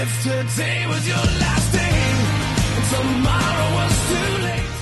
If today was your last day, tomorrow was too late.